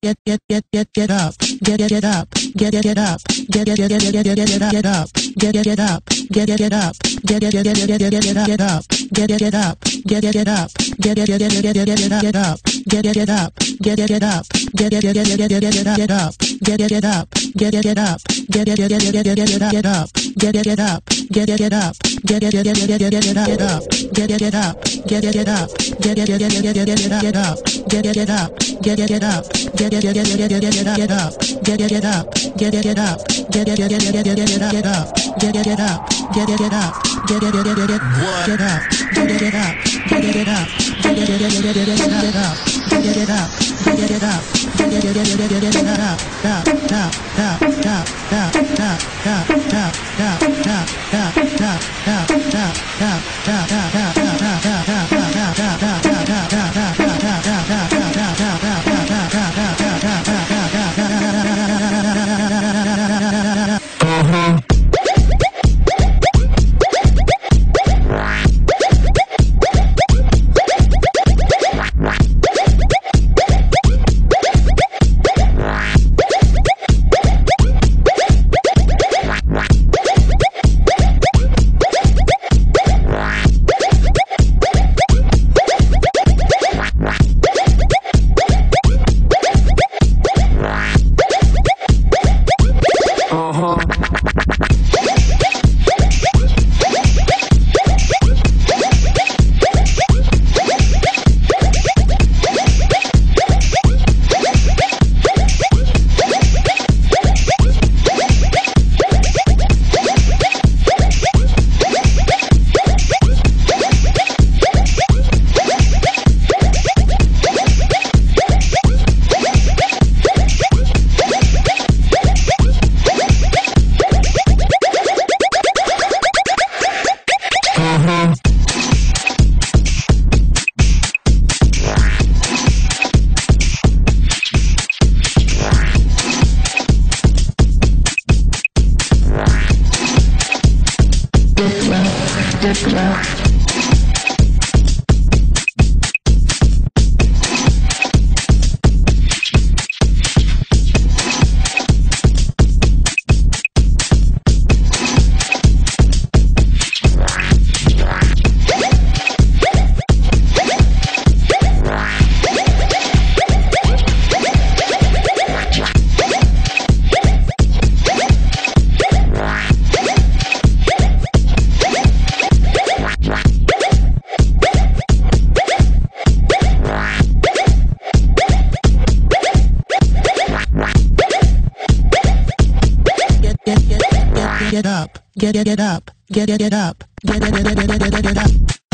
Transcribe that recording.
get get get get get up get get get up get get get up get get get get get get get up get get get up get get get up get get get get get get get up get get get up get get get up get get get get get get get up get get get up get get get up get get get get get get get up get get get up get get get up get get get get get get get get up get get get up get get get up get get get get get get get get up get get get up get get get up get get get get get get get get up get get get up get get get up get get get get get get get get up get get get up get get get up get get get get get get get get up get get get up get get get up get get get get get get up get get get up get get get up get get get get get get get up get get get up get get get up get get get get get get get up get up get up get up get up get up get up get up up get get get up, get get get up, get get get up, get get get get get get up.